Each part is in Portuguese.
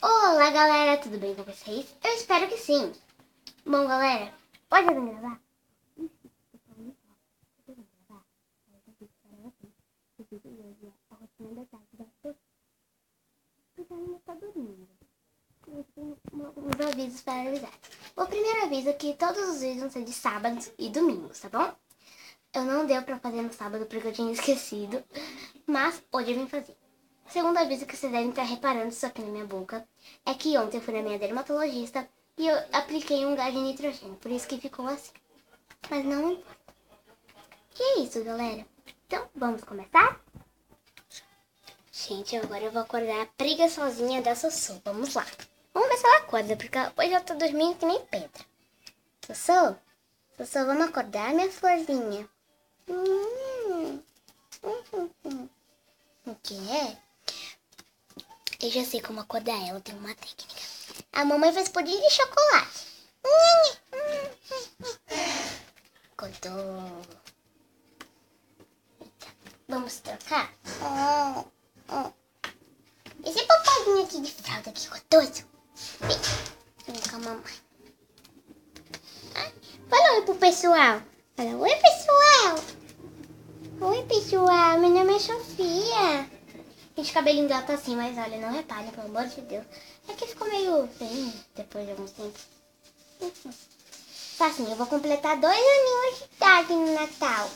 Olá, galera, tudo bem com vocês? Eu espero que sim. Bom, galera, pode gravar? Uns avisos para avisar. O primeiro aviso é que todos os vídeos vão ser de sábados e domingos, tá bom? Eu não deu pra fazer no sábado porque eu tinha esquecido, mas hoje eu vim fazer. O segundo aviso que vocês devem estar reparando isso aqui na minha boca é que ontem eu fui na minha dermatologista e eu apliquei um gás de nitrogênio, por isso que ficou assim. Mas não importa. Que é isso, galera? Então, vamos começar? Gente, agora eu vou acordar a preguiçosinha da Sossô. Vamos lá. Vamos ver se ela acorda, porque hoje eu tô dormindo que nem pedra. Sossô? Sossô, vamos acordar, minha florzinha? Hum. Hum, hum, O que é? Eu já sei como acordar ela, tem uma técnica. A mamãe fez pudim de chocolate. Acordou. Eita. Vamos trocar? Oh, oh. Esse papazinho aqui de fralda que gostoso. Vem, com a mamãe. Ai, Fala oi pro pessoal. Fala oi, pessoal. Oi, pessoal. Meu nome é Sofia. Gente, cabelinho dela tá assim, mas olha, não reparem, pelo amor de Deus. É que ficou meio bem depois de alguns tempos. Uhum. Tá assim, eu vou completar dois aninhos de idade no Natal.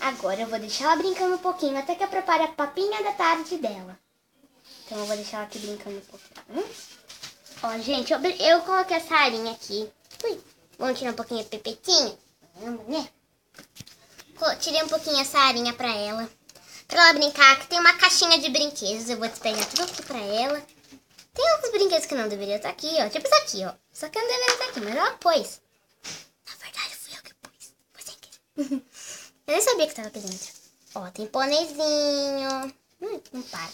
Agora eu vou deixar ela brincando um pouquinho, até que eu prepare a papinha da tarde dela. Então eu vou deixar ela aqui brincando um pouquinho. Ó, gente, eu, eu coloquei essa arinha aqui. Ui, vamos tirar um pouquinho a pepetinha? Vamos, né? Tirei um pouquinho essa arinha pra ela. Pra ela brincar, que tem uma caixinha de brinquedos. Eu vou despegar tudo aqui pra ela. Tem alguns brinquedos que não deveriam estar aqui, ó. Tipo isso aqui, ó. Só que não deveria estar aqui, mas ela pôs. Na verdade, fui eu que pus. Foi sem querer. eu nem sabia que tava aqui dentro. Ó, tem pôneizinho. Hum, não para.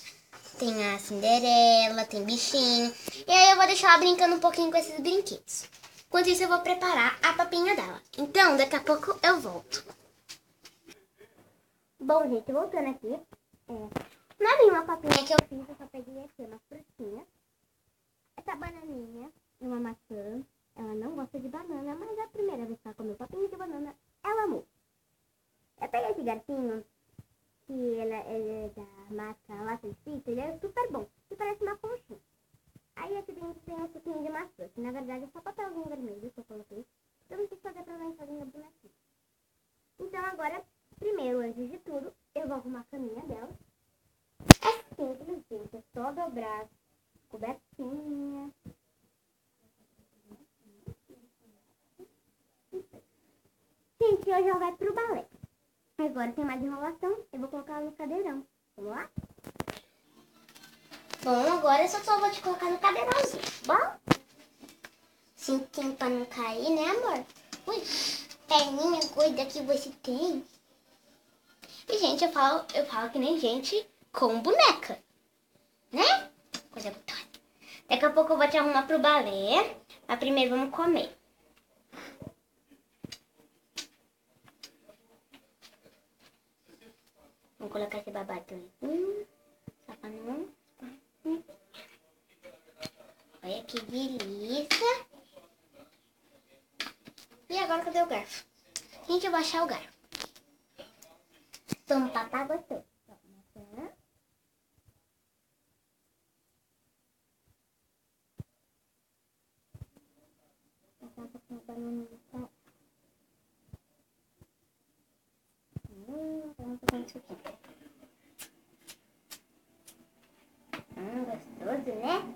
Tem a Cinderela, tem bichinho. E aí eu vou deixar ela brincando um pouquinho com esses brinquedos. Enquanto isso, eu vou preparar a papinha dela. Então, daqui a pouco eu volto. Bom, gente, voltando aqui. É, não é papinha que eu fiz, eu só peguei aqui umas frutinhas. Essa bananinha é uma maçã. Ela não gosta de banana, mas é a primeira vez que ela comeu papinha de banana, ela amou. Eu peguei esse garfinho, que ela é da marca Lata de Pizza, ele é super bom. E parece uma conchinha. Aí aqui dentro tem um suquinho de maçã, que na verdade é só papelzinho vermelho que eu coloquei. Eu não quis fazer pra não fazer minha bonequinha. Então agora, primeiro, antes de tudo, eu vou arrumar a caminha dela. É simples, gente. É só dobrar cobertinha. Gente, hoje ela vai pro balé. Agora tem mais enrolação. Eu vou colocar ela no cadeirão. Vamos lá? Bom, agora eu só, vou te colocar no cadeirãozinho. Bom? Cintinho pra não cair, né, amor? Ui, perninha doida que você tem. Gente, eu falo, eu falo que nem gente com boneca. Né? Coisa gostosa. Daqui a pouco eu vou te arrumar pro balé. Mas primeiro vamos comer. Vamos colocar esse babado aí. Hum, só pra não... Hum. Olha que delícia. E agora cadê o garfo? Gente, eu vou achar o garfo. Vamos papar gostoso. Maçã. Passar um pouquinho de banana nessa. Hum, vamos fazer isso aqui. Hum, gostoso, né?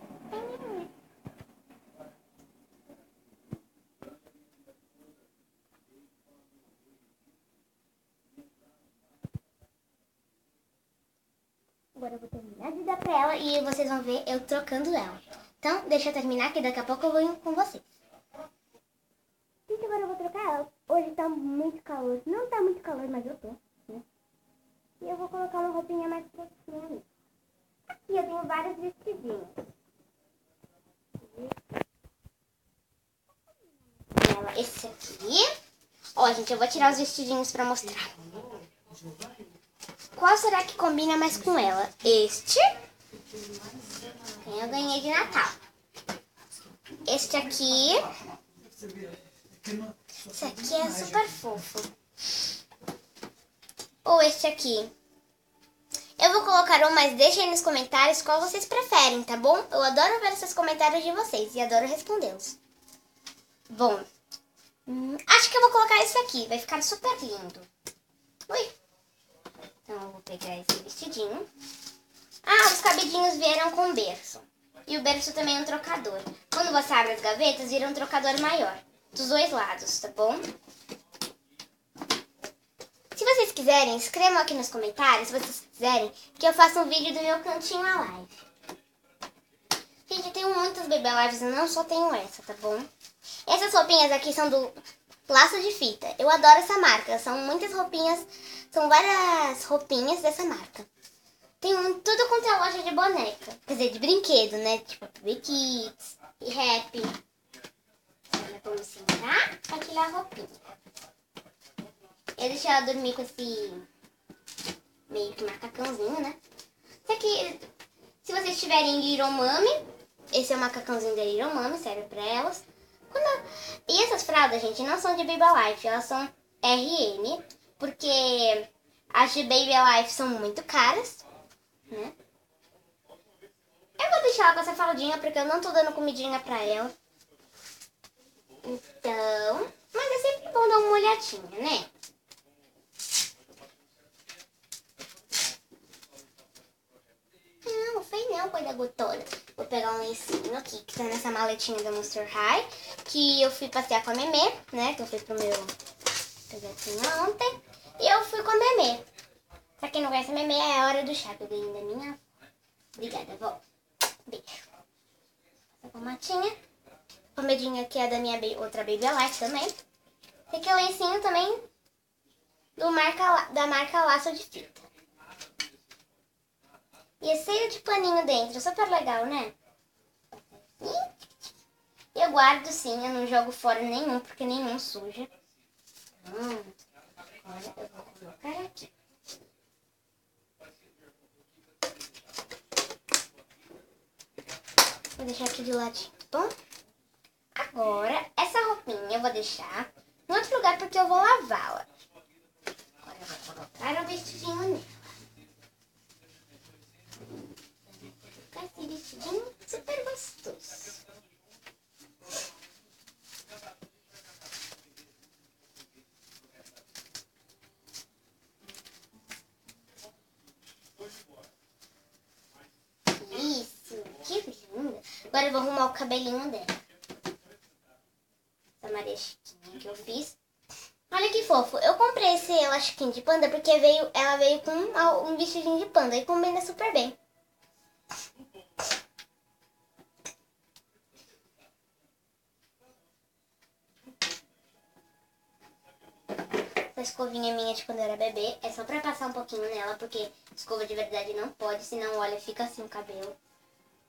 Agora eu vou terminar de dar pra ela e vocês vão ver eu trocando ela. Então, deixa eu terminar que daqui a pouco eu vou com vocês. Gente, agora eu vou trocar ela. Hoje tá muito calor. Não tá muito calor, mas eu tô? E eu vou colocar uma roupinha mais ali. Aqui eu tenho vários vestidinhos. Esse aqui. Ó, gente, eu vou tirar os vestidinhos pra mostrar. Qual será que combina mais com ela? Este. Eu ganhei de Natal. Este aqui. Esse aqui é super fofo. Ou este aqui. Eu vou colocar um, mas deixem nos comentários qual vocês preferem, tá bom? Eu adoro ver esses comentários de vocês e adoro respondê-los. Bom, hum, acho que eu vou colocar esse aqui. Vai ficar super lindo. Ui. Então eu vou pegar esse vestidinho. Ah, os cabidinhos vieram com berço. E o berço também é um trocador. Quando você abre as gavetas, vira um trocador maior. Dos dois lados, tá bom? Se vocês quiserem, escrevam aqui nos comentários, se vocês quiserem, que eu faça um vídeo do meu cantinho a live. Gente, eu tenho muitas Baby Lives, eu não só tenho essa, tá bom? Essas roupinhas aqui são do Laço de Fita. Eu adoro essa marca, são muitas roupinhas, são várias roupinhas dessa marca. Tem um, tudo quanto é loja de boneca. Quer dizer, de brinquedo, né? Tipo, Baby Kids e Happy. Como sentar pra tirar a roupinha. Eu deixei ela dormir com esse meio que macacãozinho, né? Isso aqui, se vocês tiverem Mummy, esse é o macacãozinho da Mummy, serve pra elas. Quando... E essas fraldas, gente, não são de Baby Life, elas são RN, porque as de Baby Life são muito caras né? Eu vou deixar ela com essa fraldinha porque eu não tô dando comidinha pra ela. Então, mas é sempre bom dar uma olhadinha, né? Não, foi não, coisa gotosa. Vou pegar um lencinho aqui que tá nessa maletinha da Monster High. Que eu fui passear com a Memê, né? Que eu fui pro meu projetinho ontem. E eu fui com a Memê. Pra quem não conhece a Meme, é a hora do chá que ganhei da minha Obrigada, vó. Beijo. Essa pomatinha. Pomedinha que é da minha outra Baby Life também. Tem o lencinho também do marca, da marca Laço de Fita. E é cheio de paninho dentro, super legal, né? Eu guardo sim, eu não jogo fora nenhum, porque nenhum suja. Hum, agora eu vou colocar aqui. Vou deixar aqui de ladinho, tá bom? Agora, essa roupinha eu vou deixar em outro lugar porque eu vou lavá-la. Agora eu vou colocar o vestidinho nela. Esse vestidinho super gostoso. Agora eu vou arrumar o cabelinho dela. Essa Maria Chiquinha que eu fiz. Olha que fofo. Eu comprei esse elastiquinho de panda porque veio, ela veio com um vestidinho de panda e combina super bem. Essa escovinha minha de quando eu era bebê é só pra passar um pouquinho nela, porque escova de verdade não pode, senão olha, fica assim o cabelo.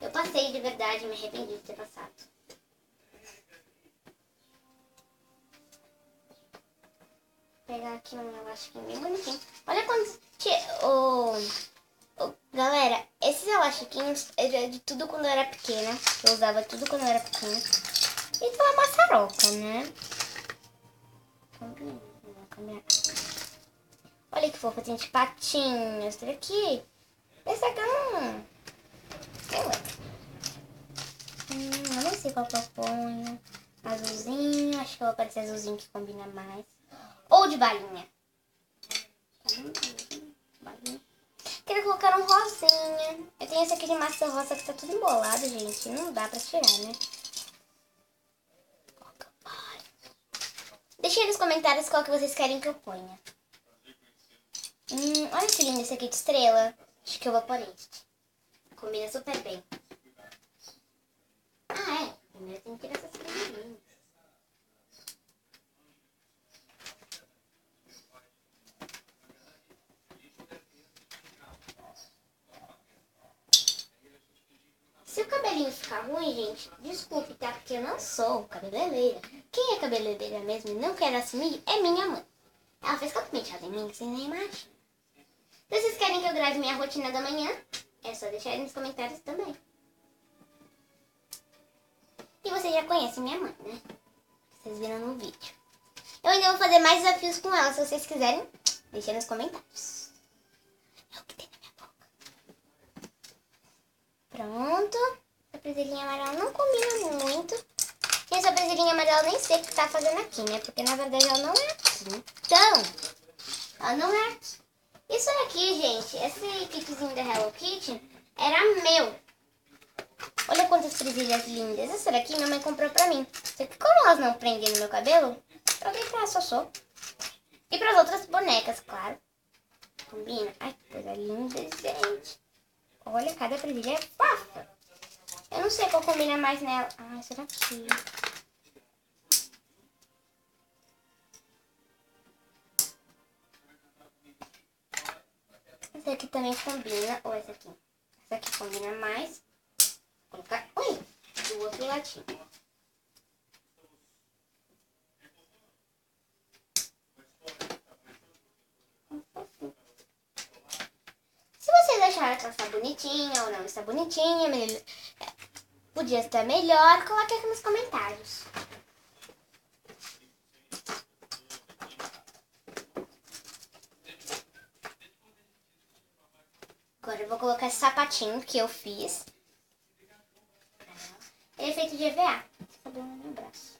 Eu passei de verdade, me arrependi de ter passado. Vou pegar aqui um elastiquinho bem bonitinho. Olha quantos... Oh, oh, galera, esses elastiquinhos é de tudo quando eu era pequena. Eu usava tudo quando eu era pequena. E tem uma maçaroca, né? Olha que fofo, tem de patinhos. Olha aqui. Esse aqui é um... Hum, eu não sei qual que eu ponho. Azulzinho, acho que eu vou parecer azulzinho que combina mais. Ou de balinha. balinha. Quero colocar um rosinha. Eu tenho esse aqui de massa rosa que tá tudo embolado, gente. Não dá pra tirar, né? Deixe aí nos comentários qual que vocês querem que eu ponha. Hum, olha que lindo esse aqui de estrela. Acho que eu vou pôr este. Combina super bem. Ah, é. Primeiro tem que tirar essas coisinhas. Se o cabelinho ficar ruim, gente, desculpe, tá? Porque eu não sou cabeleireira. Quem é cabeleireira mesmo e não quer assumir é minha mãe. Ela fez tanto penteado em mim que você nem imagina. Se vocês querem que eu grave minha rotina da manhã, é só deixar aí nos comentários também. E vocês já conhecem minha mãe, né? Vocês viram no vídeo. Eu ainda vou fazer mais desafios com ela. Se vocês quiserem, deixem nos comentários. É o que tem na minha boca. Pronto. A presilhinha amarela não combina muito. E essa presilhinha amarela nem sei o que tá fazendo aqui, né? Porque na verdade ela não é aqui. Então, ela não é aqui. Isso aqui, gente, esse kitzinho da Hello Kitty era meu. Olha quantas presilhas lindas. Essa daqui minha mãe comprou pra mim. Só que como elas não prendem no meu cabelo, dei pra Sossô. E pras outras bonecas, claro. Combina? Ai, que coisa linda, gente. Olha, cada presilha é fofa. Eu não sei qual combina mais nela. Ah, essa daqui. Essa aqui também combina. Ou essa aqui. Essa aqui combina mais. Vou colocar. Ui! Do outro ladinho. Se vocês acharam que ela está bonitinha ou não está bonitinha, podia estar melhor, coloque aqui nos comentários. Agora eu vou colocar esse sapatinho que eu fiz. Ele é feito de EVA. Esse no meu braço.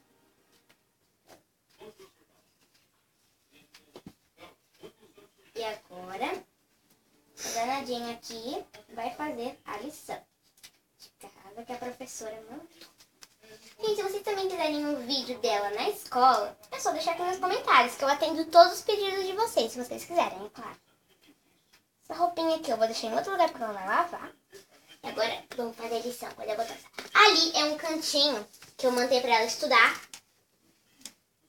E agora, a danadinha aqui vai fazer a lição de casa que a professora mandou. Gente, se vocês também quiserem um vídeo dela na escola, é só deixar aqui nos comentários, que eu atendo todos os pedidos de vocês, se vocês quiserem, é claro. Essa roupinha aqui eu vou deixar em outro lugar porque ela lavar. E agora vamos fazer a lição eu botar Ali é um cantinho que eu mantei pra ela estudar.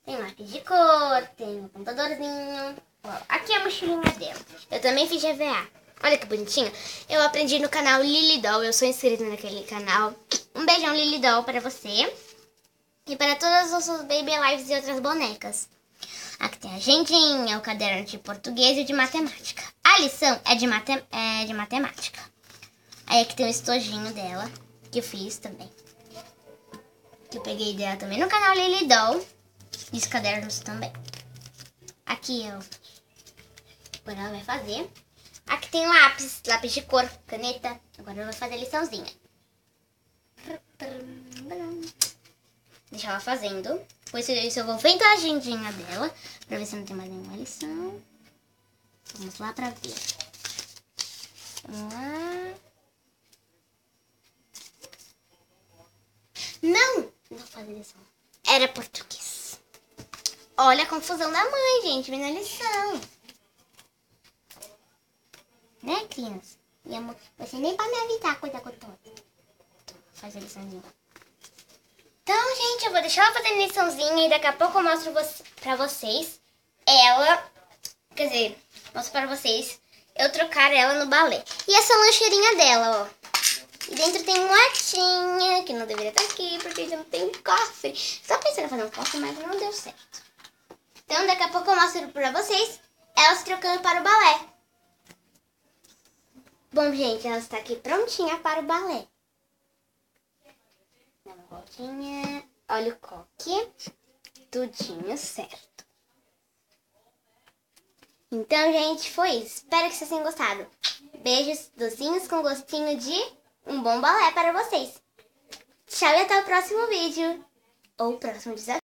Tem lápis de cor, tem um computadorzinho. aqui é a mochilinha dela. Eu também fiz GVA. Olha que bonitinho. Eu aprendi no canal Lily Doll. Eu sou inscrita naquele canal. Um beijão Lily Doll para você. E para todas as suas Baby Lives e outras bonecas. Aqui tem a agendinha, o caderno de português e de matemática. A lição é de, mate, é de matemática. Aí aqui tem o estojinho dela, que eu fiz também. Que eu peguei dela também no canal Lily Doll. E os cadernos também. Aqui eu... Agora ela vai fazer. Aqui tem lápis, lápis de cor, caneta. Agora eu vou fazer a liçãozinha. Deixa ela fazendo. Depois eu vou vendo a agendinha dela. Pra ver se não tem mais nenhuma lição. Vamos lá pra ver. Vamos lá. Não! Não fazer lição. Era português. Olha a confusão da mãe, gente. Vem na lição. Né, criança? Você nem pra me avisar coisa eu tô. Faz a liçãozinha. Então, gente, eu vou deixar ela fazendo liçãozinha e daqui a pouco eu mostro pra vocês ela, quer dizer, mostro pra vocês eu trocar ela no balé. E essa lancheirinha dela, ó. E dentro tem uma latinha, que não deveria estar aqui, porque já não tem cofre. Só pensando em fazer um cofre, mas não deu certo. Então, daqui a pouco eu mostro pra vocês ela se trocando para o balé. Bom, gente, ela está aqui prontinha para o balé. Dá uma voltinha. Olha o coque. Tudinho certo. Então, gente, foi isso. Espero que vocês tenham gostado. Beijos docinhos com gostinho de um bom balé para vocês. Tchau e até o próximo vídeo. Ou próximo desafio.